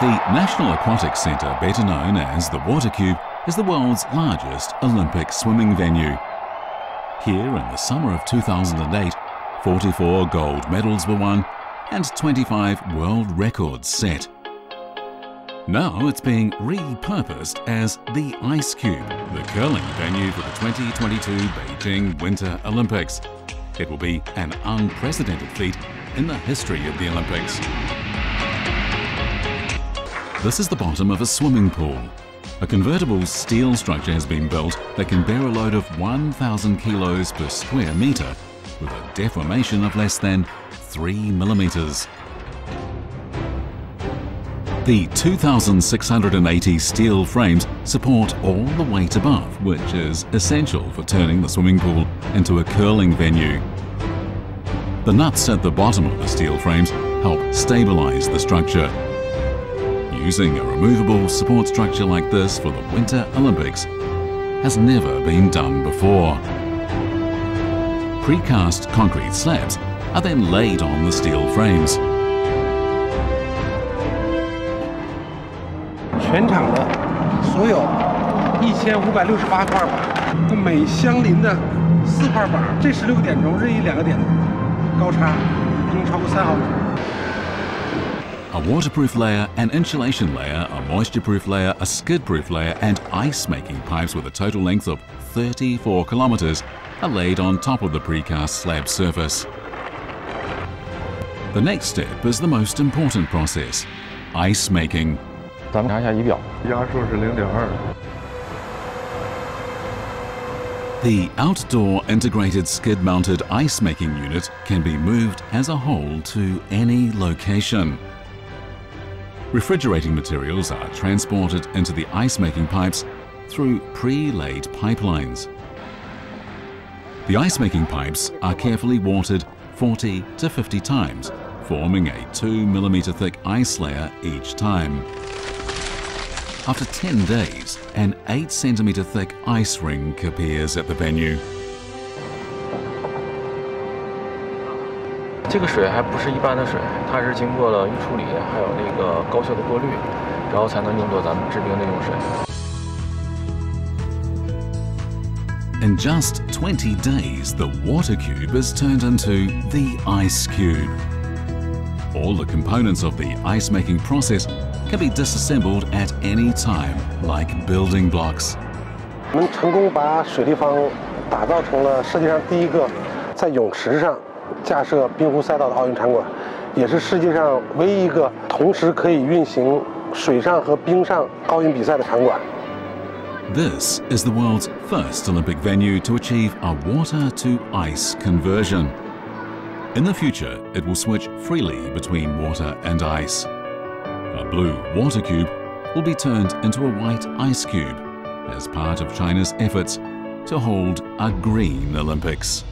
The National Aquatic Centre, better known as the Water Cube, is the world's largest Olympic swimming venue. Here in the summer of 2008, 44 gold medals were won and 25 world records set. Now it's being repurposed as the Ice Cube, the curling venue for the 2022 Beijing Winter Olympics. It will be an unprecedented feat in the history of the Olympics. This is the bottom of a swimming pool. A convertible steel structure has been built that can bear a load of 1,000 kilos per square metre with a deformation of less than 3 millimetres. The 2,680 steel frames support all the weight above, which is essential for turning the swimming pool into a curling venue. The nuts at the bottom of the steel frames help stabilize the structure. Using a removable support structure like this for the Winter Olympics has never been done before. Precast concrete slabs are then laid on the steel frames. 全场的所有一千五百六十八块板，每相邻的四块板，这十六个点中任意两个点高差不能超过三毫米。 A waterproof layer, an insulation layer, a moisture-proof layer, a skid-proof layer and ice-making pipes with a total length of 34 kilometres are laid on top of the precast slab surface. The next step is the most important process, ice making. 咱们查一下仪表，压缩是零点二。The outdoor integrated skid-mounted ice-making unit can be moved as a whole to any location. Refrigerating materials are transported into the ice-making pipes through pre-laid pipelines. The ice-making pipes are carefully watered 40 to 50 times, forming a 2 millimeter thick ice layer each time. After 10 days, an 8 centimeter thick ice rink appears at the venue. 这个水还不是一般的水，它是经过了预处理，还有那个高效的过滤，然后才能用作咱们制冰的用水。In just 20 days, the water cube is turned into the ice cube. All the components of the ice making process can be disassembled at any time, like building blocks. 我们成功把水立方打造成了世界上第一个在泳池上架设冰壶赛道的奥运场馆，也是世界上唯一一个同时可以运行水上和冰上奥运比赛的场馆。This is the world's first Olympic venue to achieve a water to ice conversion. In the future, it will switch freely between water and ice. A blue water cube will be turned into a white ice cube as part of China's efforts to hold a green Olympics.